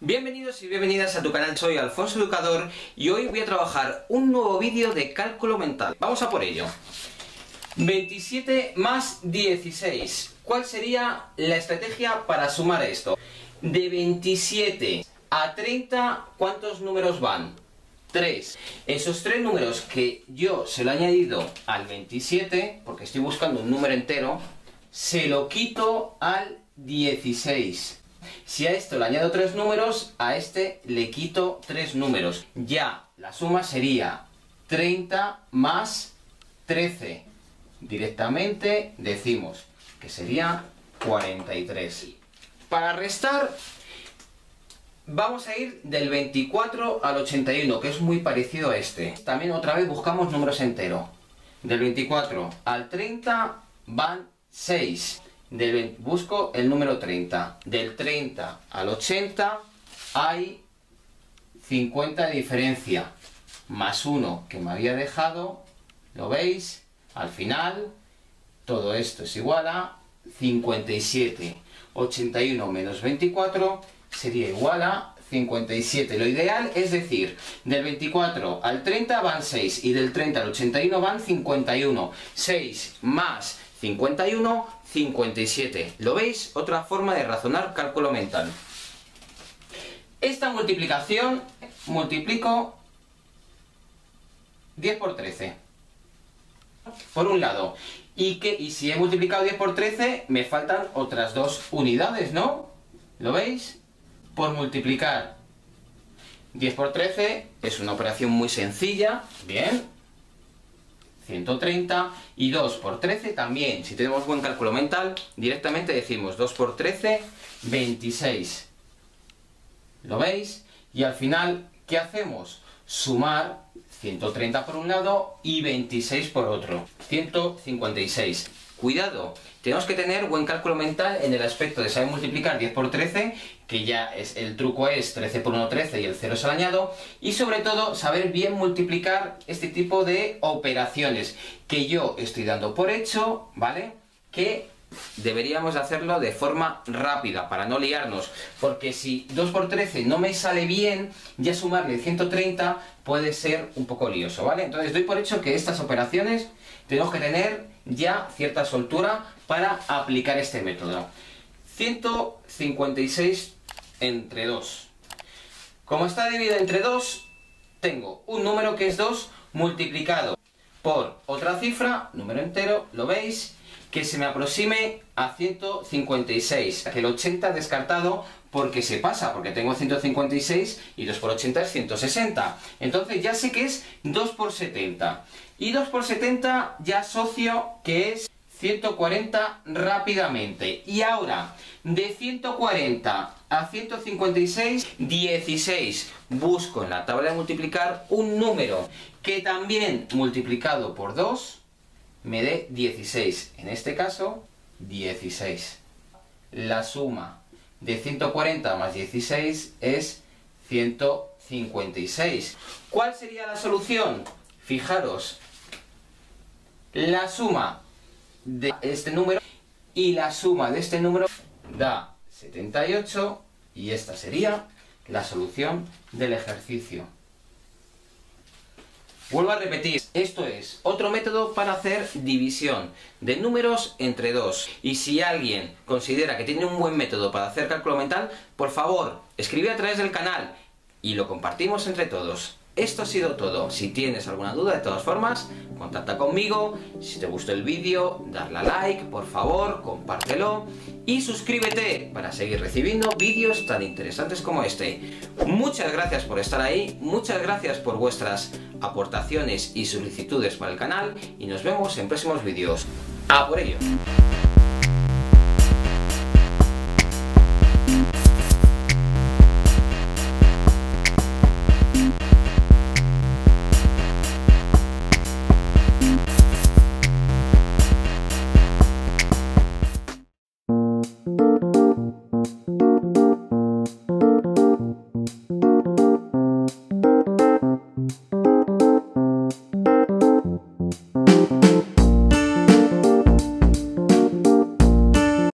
Bienvenidos y bienvenidas a tu canal, soy Alfonso Educador y hoy voy a trabajar un nuevo vídeo de cálculo mental. Vamos a por ello. 27 más 16. ¿Cuál sería la estrategia para sumar esto? De 27 a 30, ¿cuántos números van? 3. Esos tres números que yo se lo he añadido al 27, porque estoy buscando un número entero, se lo quito al 16. Si a esto le añado tres números, a este le quito tres números. Ya la suma sería 30 más 13. Directamente decimos que sería 43. Para restar, vamos a ir del 24 al 81, que es muy parecido a este. También otra vez buscamos números enteros. Del 24 al 30 van 6 busco el número 30. Del 30 al 80 hay 50 de diferencia, más 1 que me había dejado, ¿lo veis? Al final, todo esto es igual a 57. 81 menos 24 sería igual a 57. Lo ideal es decir, del 24 al 30 van 6 y del 30 al 81 van 51. 6 más 51, 57. ¿Lo veis? Otra forma de razonar cálculo mental. Esta multiplicación multiplico 10 por 13. Por un lado. Y, que, y si he multiplicado 10 por 13, me faltan otras dos unidades, ¿no? ¿Lo veis? Por multiplicar 10 por 13 es una operación muy sencilla. Bien, 130 y 2 por 13 también, si tenemos buen cálculo mental, directamente decimos 2 por 13, 26. ¿Lo veis? Y al final, ¿qué hacemos? Sumar 130 por un lado y 26 por otro, 156. Cuidado, tenemos que tener buen cálculo mental en el aspecto de saber multiplicar 10 por 13, que ya es el truco es 13 por 1, 13 y el 0 es el añado, y sobre todo saber bien multiplicar este tipo de operaciones, que yo estoy dando por hecho, ¿vale? Que deberíamos hacerlo de forma rápida, para no liarnos, porque si 2 por 13 no me sale bien, ya sumarle 130 puede ser un poco lioso, ¿vale? Entonces doy por hecho que estas operaciones tenemos que tener ya cierta soltura para aplicar este método. 156 entre 2. Como está dividido entre 2, tengo un número que es 2 multiplicado por otra cifra, número entero, lo veis, que se me aproxime a 156, que el 80 descartado porque se pasa, porque tengo 156 y 2 por 80 es 160. Entonces ya sé que es 2 por 70. Y 2 por 70 ya asocio que es 140 rápidamente. Y ahora, de 140 a 156, 16. Busco en la tabla de multiplicar un número que también multiplicado por 2 me dé 16. En este caso, 16. La suma de 140 más 16 es 156. ¿Cuál sería la solución? Fijaros, la suma de este número y la suma de este número da 78 y esta sería la solución del ejercicio. Vuelvo a repetir, esto es otro método para hacer división de números entre dos. Y si alguien considera que tiene un buen método para hacer cálculo mental, por favor, escribe a través del canal y lo compartimos entre todos. Esto ha sido todo. Si tienes alguna duda, de todas formas, contacta conmigo. Si te gustó el vídeo, darle a like, por favor, compártelo. Y suscríbete para seguir recibiendo vídeos tan interesantes como este. Muchas gracias por estar ahí, muchas gracias por vuestras aportaciones y solicitudes para el canal. Y nos vemos en próximos vídeos. ¡A por ello!